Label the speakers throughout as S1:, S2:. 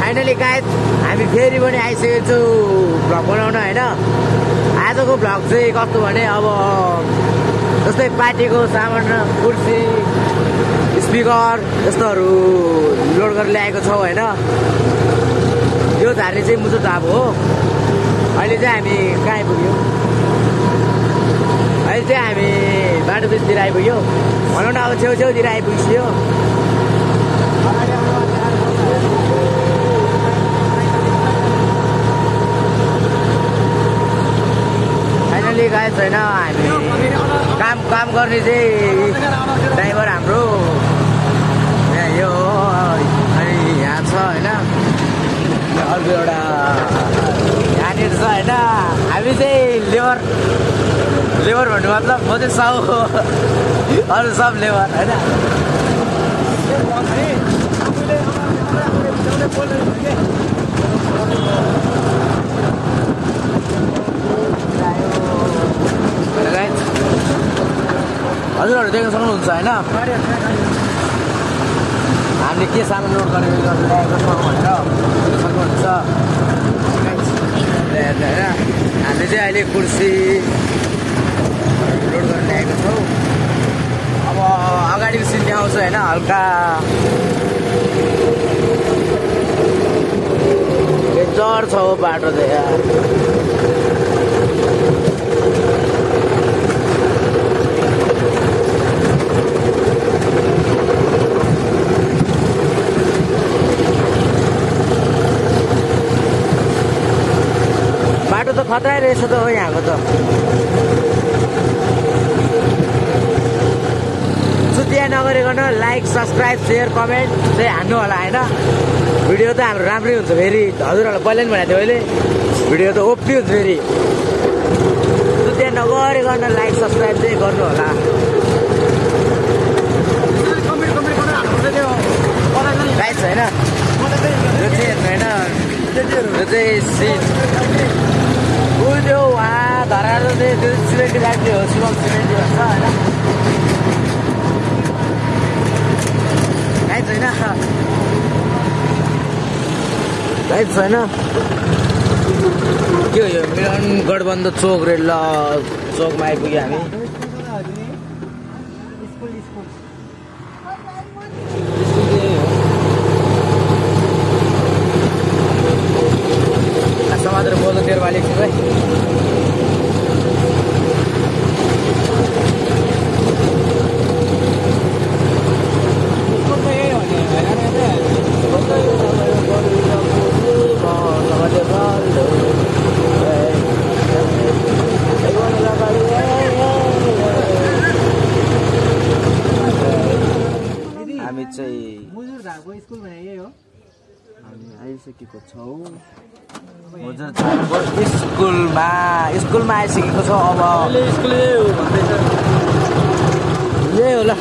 S1: Finally गायब हामी फेरि पनि आइसकेको छु। भ्लग बनाउन होइन? आजको भ्लग चाहिँ कस्तो भने अब जस्तै पार्टीको सामान कुर्सी स्पिकर यस्तोहरू लोड गरेर ल्याएको छौँ होइन? यो झार्ने चाहिँ मुजु धाप हो। अहिले चाहिँ हामी कहाँ आइपुग्यौँ अहिले चाहिँ हामी बाटो बिचतिर आइपुग्यो। भनौँ न अब छेउछेउतिर आइपुगिसक्यो फाइनली गएको छैन हामी काम काम गर्ने चाहिँ ड्राइभर हाम्रो। यहाँ यो अनि यहाँ छ होइन। अर्को एउटा यहाँनिर छ होइन। हामी चाहिँ लेबर। लेबर भन्नु मतलब म चाहिँ साउ अरू सब लेबर होइन। हजुरहरू देख्न सक्नुहुन्छ होइन? हामीले के सामान लोड छौँ भनेर सक्नुहुन्छ होइन हामीले चाहिँ अहिले कुर्सी लोड गरेर ल्याएको छौँ। अब अगाडिको सिन देखाउँछ होइन? हल्का। डेन्जर छ हो बाटो चाहिँ। खतरा रहेछ त हो यहाँको त सुतिया नगरिकन लाइक सब्सक्राइब सेयर कमेन्ट चाहिँ हान्नु होला होइन भिडियो त हाम्रो राम्रै हुन्छ फेरि हजुरहरूलाई पहिला पनि भनेको थियो अहिले भिडियो त ओपी हुन्छ फेरि सुतिया नगरिकन लाइक सब्सक्राइब चाहिँ गर्नु होला होइन यो चाहिँ हेर्नु होइन यो चाहिँ सिट त्यो उहाँ चाहिँ त्यो सिमेन्टी फ्याक्ट्री हो शिवम सिमेन्टी भन्छ होइन छैन के हो यो मिलन गठबन्धन चोक रे ल चोकमा आइपुग्यो हामी समातेर बोल्नु तेरो भाइ एकछिन भाइ हामी चाहिँ
S2: मुजुर धाको स्कुल भने यही हो
S1: हामी आइसकेको छौँ। हजुर स्कुलमा स्कुलमा आइसकेको छौँ अब।
S2: यही
S1: होला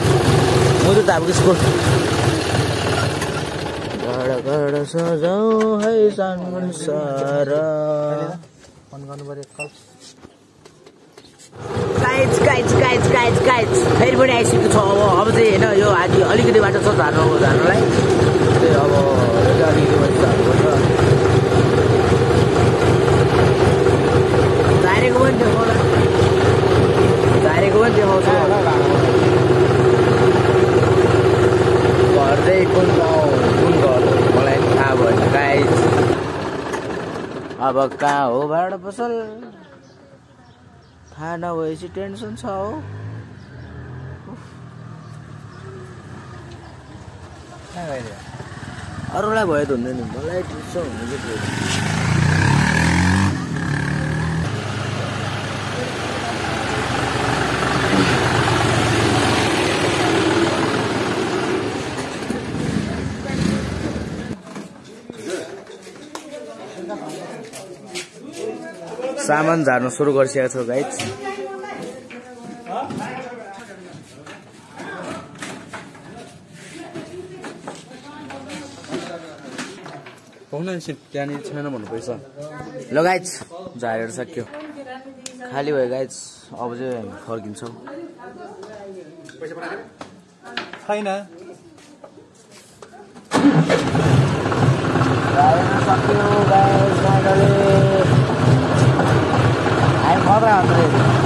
S1: मधुर धामको स्कुल। गड गड सजाउ है संसार
S2: फोन गर्नु पऱ्यो कल।
S1: काइच काइच काइच काइच काइच फेरि पनि आइसकेको छ अब। अब चाहिँ होइन यो आज अलिकति बाटो छ झार्नु झार्नुलाई त्यही अब यो चाहिँ अलिकति चाहिँ कुन गाउँ कुन घर मलाई थाहा भएन गाइज अब कहाँ हो भाडा पसल? थाहा नभएपछि टेन्सन छ हो। अरूलाई भयो त हुँदैन मलाई टेन्सन हुनु चाहिँ सामान झार्न सुरु गरिसकेको छौ गाइज
S2: पाउन त्यहाँनिर छैन भन्नु पैसा
S1: ल गाइज झारेर सक्यो। खाली भयो गाइज अब चाहिँ हामी फर्किन्छौँ।
S2: छैन।
S1: सक्यो 这样之的